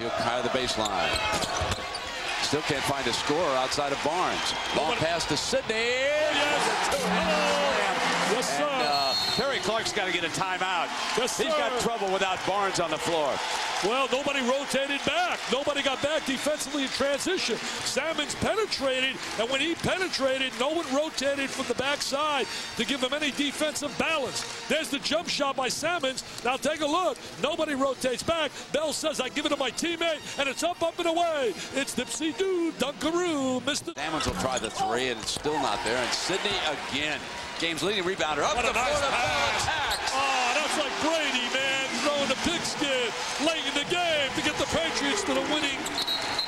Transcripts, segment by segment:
He'll high the baseline. Still can't find a scorer outside of Barnes. Ball pass to Sidney. Yes, yes sir. And, uh, Perry Clark's got to get a timeout. Yes, He's got trouble without Barnes on the floor. Well, nobody rotated back. Nobody got back defensively in transition. Salmons penetrated, and when he penetrated, no one rotated from the backside to give him any defensive balance. There's the jump shot by Salmons. Now take a look. Nobody rotates back. Bell says, I give it to my teammate, and it's up, up, and away. It's Dipsy Doo, Dunkaroo, Mr. Salmons will try the three, and it's still not there. And Sidney again. Game's leading rebounder. Up What the nice floor to pass. Hacks. Oh, that's like Brady, man, throwing pigskin late in the game to get the Patriots to the winning.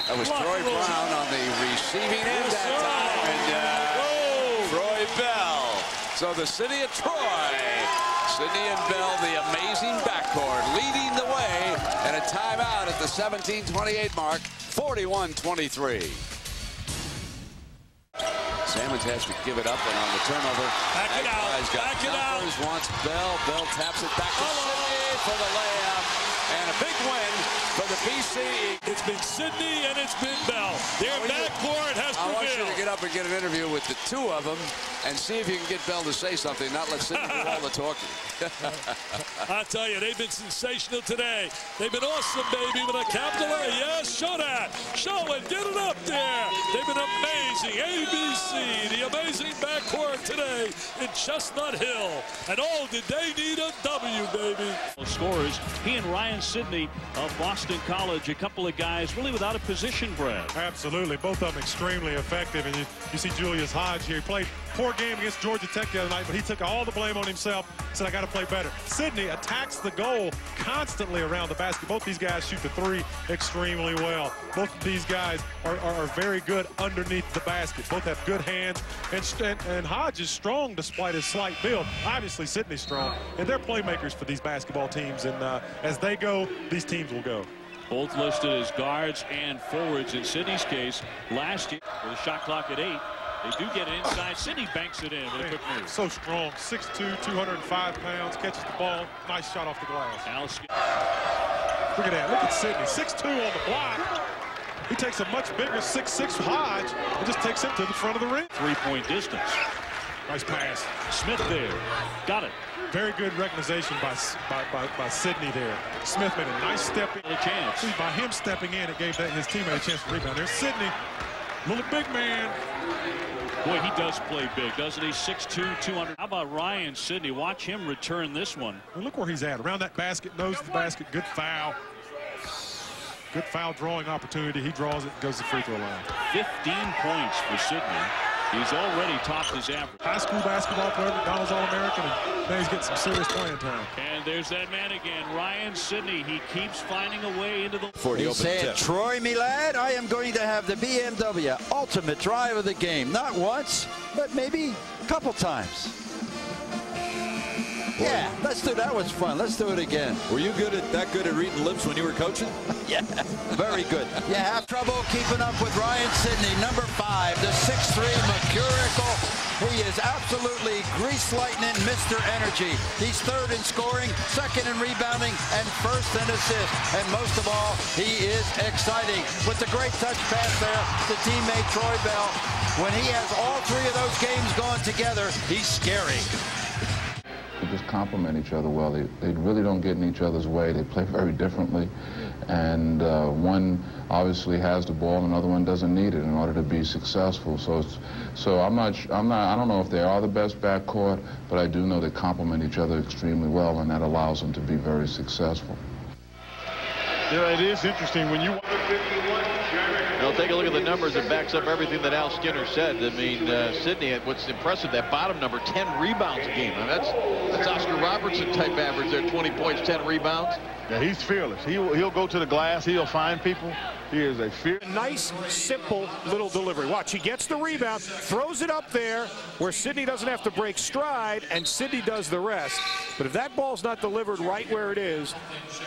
That was Troy. Brown on the receiving end Yes, that time. And uh, Whoa. Troy Bell. So the city of Troy, Sidney and Bell, the amazing backcourt, leading the way. And a timeout at the 17-28 mark, 41-23. Salmons has to give it up, and on the turnover, Back it out, back it out. Wants Bell. Bell taps it back to Sidney for the layup, and a big win for the BC. It's been Sidney and it's been Bell. Their want you- backcourt has I want you to get up and get an interview with the two of them and see if you can get Bell to say something, not let Sidney do all the talking. I tell you, they've been sensational today. They've been awesome, baby, with a capital A. Yes, show that. Show it. Get it up there. They've been amazing. ABC, the amazing backcourt today in Chestnut Hill. And oh, did they need a W, baby. Scorers, he and Ryan Sidney of Boston College, a couple of guys really without a position, Brad. Absolutely. Both of them extremely effective. And you, you see Julius Hodge here. He played poor game against Georgia Tech the other night, but he took all the blame on himself. Said, I got to play better. Sidney attacks the goal constantly around the basket. Both these guys shoot the three extremely well. Both of these guys are, are, are very good underneath the basket. Both have good hands. And, and, and Hodge is strong despite his slight build. Obviously, Sidney's strong. And they're playmakers for these basketball teams. And uh, as they go, these teams will go. Both listed as guards and forwards in Sidney's case last year with a shot clock at eight. They do get it inside. Sidney banks it in with a quick move. So strong, 6'2", 205 pounds, catches the ball, nice shot off the glass. Look at that, look at Sidney, 6'2", on the block. He takes a much bigger 6'6", Hodge and just takes him to the front of the ring. three-point distance. Nice pass. Smith there. Got it. Very good recognition by, by, by, by Sidney there. Smith made a nice step in. A chance. See, by him stepping in, it gave that, his teammate a chance to rebound. There's Sidney, little big man. Boy, he does play big, doesn't he? 6'2", 200. How about Ryan Sidney? Watch him return this one. And look where he's at, around that basket, nose to the basket, good foul. Good foul drawing opportunity. He draws it, goes to the free throw line. 15 points for Sidney. He's already topped his average. high school basketball player, McDonald's All-American, and now he's getting some serious playing time. And there's that man again, Ryan Sidney. He keeps finding a way into the... For the He open said, tip. Troy, me lad, I am going to have the BMW ultimate drive of the game. Not once, but maybe a couple times. Yeah, let's do that. was fun. Let's do it again. Were you good at that good at reading lips when you were coaching? Yeah, very good. You have trouble keeping up with Ryan Sidney, number five, the six-three Mercurical. He is absolutely grease lightning, Mr. Energy. He's third in scoring, second in rebounding, and first in assists. And most of all, he is exciting. With the great touch pass there to teammate Troy Bell. When he has all three of those games going together, he's scary. Just complement each other well. They, they really don't get in each other's way. They play very differently. And uh, one obviously has the ball, and another one doesn't need it in order to be successful. So, so I'm not, I'm not, I don't know if they are the best backcourt, but I do know they complement each other extremely well, and that allows them to be very successful. Yeah, it is interesting when you. Now take a look at the numbers. It backs up everything that Al Skinner said. I mean, uh, Sidney, what's impressive, that bottom number, 10 rebounds a game. That's that's Oscar Robertson type average there, 20 points, 10 rebounds. Yeah, he's fearless. He'll, he'll go to the glass. He'll find people. He is a fear. Nice, simple little delivery. Watch, he gets the rebound, throws it up there where Sidney doesn't have to break stride, and Sidney does the rest. But if that ball's not delivered right where it is,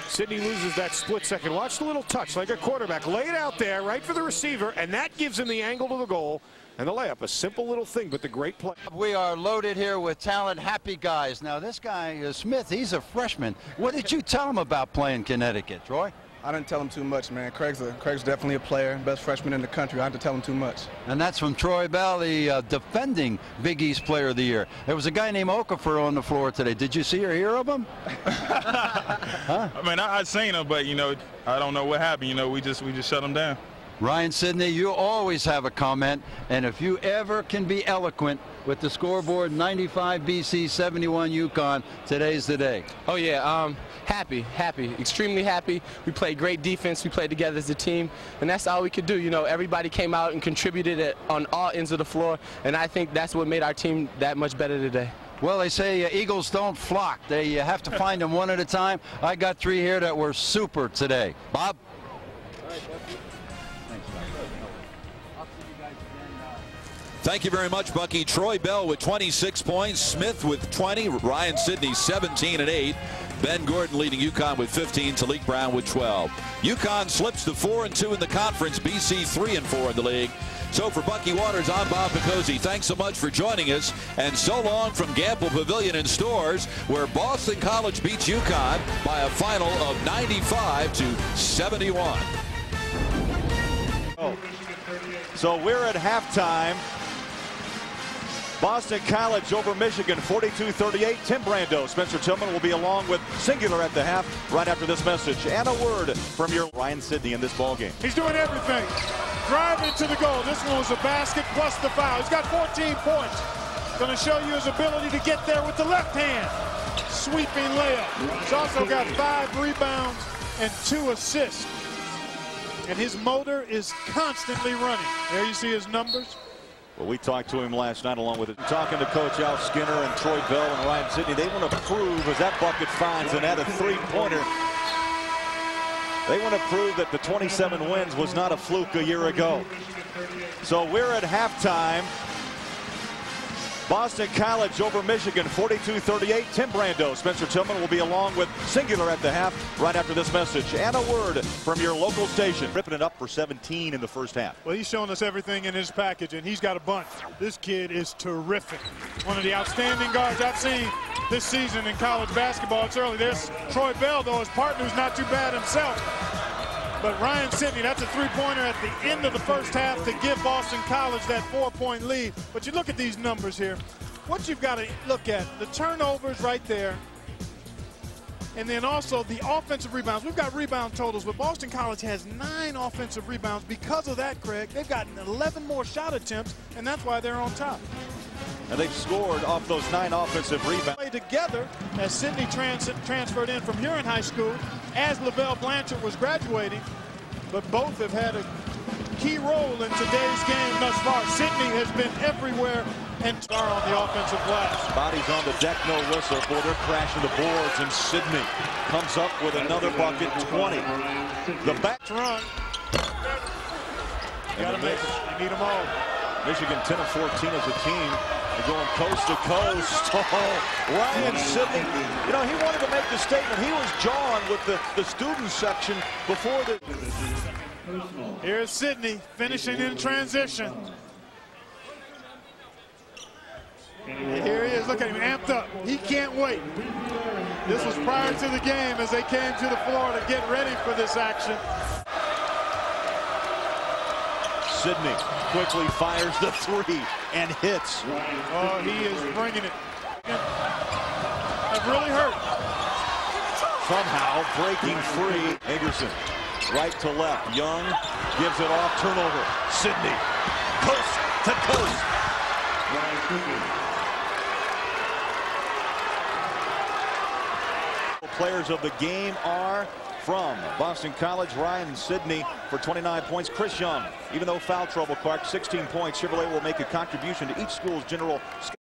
Sidney loses that split second. Watch the little touch like a quarterback. Lay it out there right for the receiver, and that gives him the angle to the goal. And the layup, a simple little thing, but the great play. We are loaded here with talent, happy guys. Now, this guy, Smith, he's a freshman. What did you tell him about playing Connecticut, Troy? I didn't tell him too much, man. Craig's a, Craig's definitely a player, best freshman in the country. I had to tell him too much. And that's from Troy Bell, the uh, defending Big East Player of the Year. There was a guy named Okafor on the floor today. Did you see or hear of him? huh? I mean, I, I seen him, but you know, I don't know what happened. You know, we just we just shut him down. Ryan Sidney, you always have a comment, and if you ever can be eloquent with the scoreboard 95 BC 71 UConn, today's the day. Oh yeah, um, happy, happy, extremely happy. We played great defense. We played together as a team, and that's all we could do. You know, everybody came out and contributed on all ends of the floor, and I think that's what made our team that much better today. Well, they say uh, eagles don't flock. They uh, have to find them one at a time. I got three here that were super today. Bob? Thank you very much, Bucky. Troy Bell with 26 points, Smith with 20, Ryan Sidney 17 and 8, Ben Gordon leading UConn with 15, Taliek Brown with 12. UConn slips to 4 and 2 in the conference, BC 3 and 4 in the league. So for Bucky Waters, I'm Bob Picozzi. Thanks so much for joining us, and so long from Gampel Pavilion and Storrs, where Boston College beats UConn by a final of 95 to 71. Oh. So we're at halftime. Boston College over Michigan 42-38. Tim Brando, Spencer Tillman will be along with Cingular at the half right after this message. And a word from your Ryan Sidney in this ball game. He's doing everything. Driving to the goal. This one was a basket plus the foul. He's got 14 points. Going to show you his ability to get there with the left hand. Sweeping layup. He's also got five rebounds and two assists. And his motor is constantly running. There you see his numbers. Well, we talked to him last night along with it. Talking to Coach Al Skinner and Troy Bell and Ryan Sidney. They want to prove as that bucket finds and add a three-pointer. They want to prove that the 27 wins was not a fluke a year ago. So we're at halftime. Boston College over Michigan 42-38. Tim Brando, Spencer Tillman will be along with Cingular at the half right after this message. And a word from your local station. Ripping it up for 17 in the first half. Well, he's showing us everything in his package, and he's got a bunch. This kid is terrific. One of the outstanding guards I've seen this season in college basketball. It's early. There's Troy Bell, though, his partner, who's not too bad himself. But Ryan Sidney, that's a three-pointer at the end of the first half to give Boston College that four-point lead. But you look at these numbers here. What you've got to look at, the turnovers right there, and then also the offensive rebounds. We've got rebound totals, but Boston College has nine offensive rebounds. Because of that, Craig, they've gotten 11 more shot attempts, and that's why they're on top. And they've scored off those nine offensive rebounds. Play together as Sidney trans transferred in from Huron High School as LaVell Blanchard was graduating. But both have had a key role in today's game thus far. Sidney has been everywhere and star on the offensive glass. Bodies on the deck, no whistle. Boy, they're crashing the boards, and Sidney comes up with another bucket, 20. The back run. Make it. You need them all. Michigan 10 of 14 as a team. They're going coast to coast. Oh, Ryan Sidney. You know, he wanted to make the statement. He was John with the, the student section before the... Here's Sidney finishing in transition. Here he is. Look at him, amped up. He can't wait. This was prior to the game as they came to the floor to get ready for this action. Sidney quickly fires the three and hits. Oh, he is bringing it. That really hurt. Somehow breaking free. Anderson, right to left. Young gives it off. Turnover. Sidney, coast to coast. Players of the game are from Boston College, Ryan Sidney for 29 points. Chris Young, even though foul trouble, Clark, 16 points. Chevrolet will make a contribution to each school's general